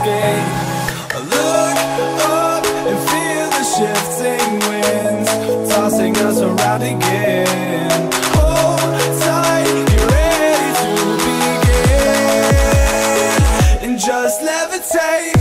escape I. Look up and feel the shifting winds tossing us around again. Hold tight, get ready to begin and just levitate.